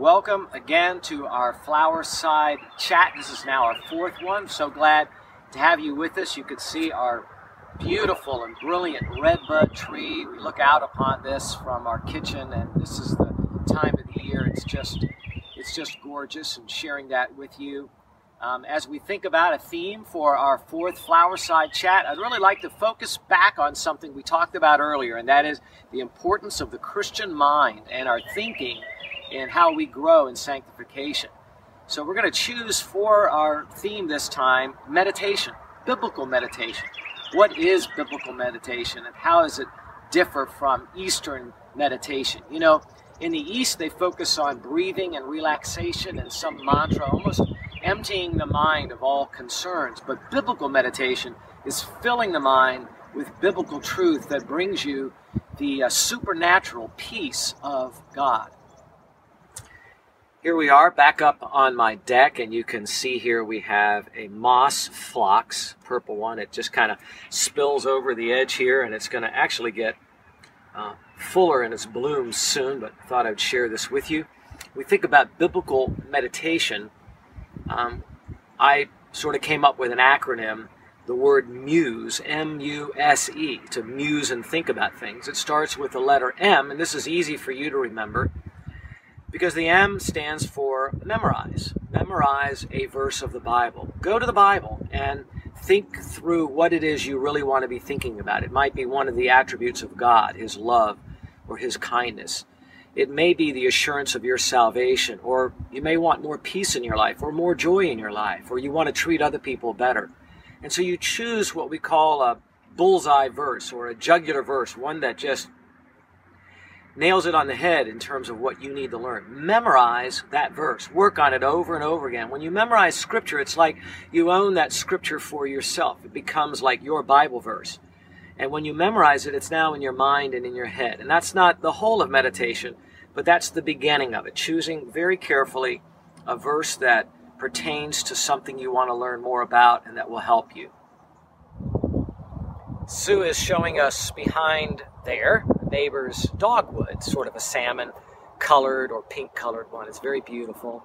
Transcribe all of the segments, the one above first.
Welcome again to our Flower Side chat. This is now our fourth one. So glad to have you with us. You can see our beautiful and brilliant redbud tree. We look out upon this from our kitchen, and this is the time of the year. It's just, it's just gorgeous, and sharing that with you. Um, as we think about a theme for our fourth Flower Side chat, I'd really like to focus back on something we talked about earlier, and that is the importance of the Christian mind and our thinking and how we grow in sanctification. So we're going to choose for our theme this time meditation, biblical meditation. What is biblical meditation and how does it differ from Eastern meditation? You know, in the East, they focus on breathing and relaxation and some mantra, almost emptying the mind of all concerns. But biblical meditation is filling the mind with biblical truth that brings you the uh, supernatural peace of God. Here we are back up on my deck, and you can see here we have a moss phlox, purple one. It just kind of spills over the edge here, and it's going to actually get uh, fuller in its blooms soon, but thought I'd share this with you. We think about biblical meditation. Um, I sort of came up with an acronym, the word muse, M U S E, to muse and think about things. It starts with the letter M, and this is easy for you to remember because the M stands for memorize. Memorize a verse of the Bible. Go to the Bible and think through what it is you really want to be thinking about. It might be one of the attributes of God, His love or His kindness. It may be the assurance of your salvation, or you may want more peace in your life, or more joy in your life, or you want to treat other people better. And so you choose what we call a bullseye verse or a jugular verse, one that just nails it on the head in terms of what you need to learn. Memorize that verse. Work on it over and over again. When you memorize scripture, it's like you own that scripture for yourself. It becomes like your Bible verse. And when you memorize it, it's now in your mind and in your head. And that's not the whole of meditation, but that's the beginning of it. Choosing very carefully a verse that pertains to something you want to learn more about and that will help you. Sue is showing us behind there neighbor's dogwood, sort of a salmon colored or pink colored one. It's very beautiful.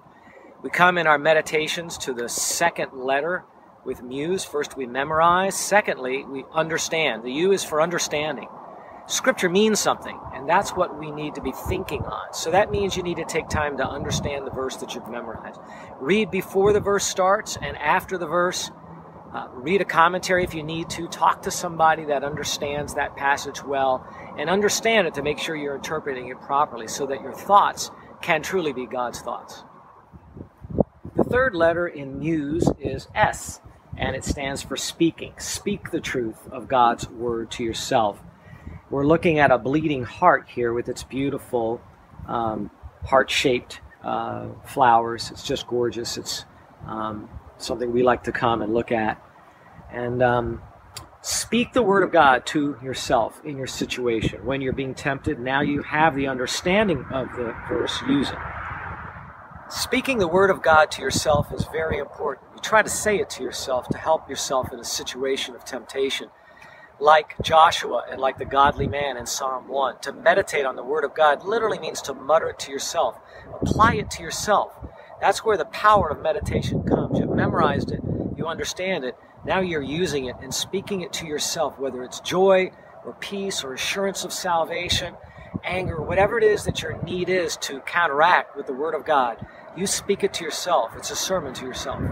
We come in our meditations to the second letter with Muse. First, we memorize. Secondly, we understand. The U is for understanding. Scripture means something, and that's what we need to be thinking on. So that means you need to take time to understand the verse that you've memorized. Read before the verse starts and after the verse. Uh, read a commentary if you need to. Talk to somebody that understands that passage well and understand it to make sure you're interpreting it properly so that your thoughts can truly be God's thoughts. The third letter in Muse is S, and it stands for speaking. Speak the truth of God's word to yourself. We're looking at a bleeding heart here with its beautiful um, heart shaped uh, flowers. It's just gorgeous. It's um, something we like to come and look at. And um, speak the word of God to yourself in your situation. When you're being tempted, now you have the understanding of the verse, use it. Speaking the word of God to yourself is very important. You try to say it to yourself to help yourself in a situation of temptation. Like Joshua and like the godly man in Psalm 1, to meditate on the word of God literally means to mutter it to yourself. Apply it to yourself. That's where the power of meditation comes. You've memorized it, you understand it, now you're using it and speaking it to yourself, whether it's joy or peace or assurance of salvation, anger, whatever it is that your need is to counteract with the Word of God. You speak it to yourself. It's a sermon to yourself.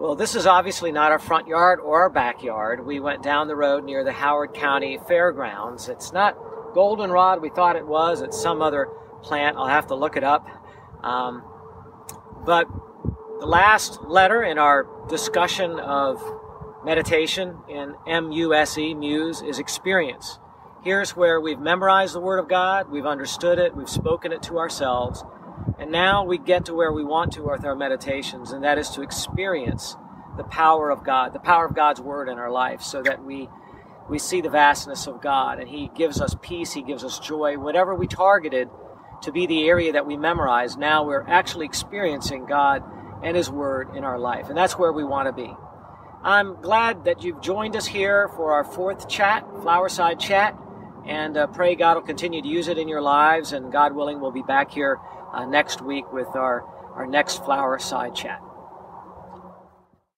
Well, this is obviously not our front yard or our backyard. We went down the road near the Howard County Fairgrounds. It's not goldenrod we thought it was. It's some other plant. I'll have to look it up. Um, but the last letter in our discussion of meditation in M-U-S-E, Muse, is experience. Here's where we've memorized the Word of God, we've understood it, we've spoken it to ourselves, and now we get to where we want to with our meditations, and that is to experience the power of God, the power of God's Word in our life, so that we we see the vastness of God, and He gives us peace, He gives us joy. Whatever we targeted to be the area that we memorize, now we're actually experiencing God and His Word in our life. And that's where we want to be. I'm glad that you've joined us here for our fourth chat, Flowerside Chat. and uh, pray God will continue to use it in your lives. And God willing, we'll be back here uh, next week with our, our next flower side chat.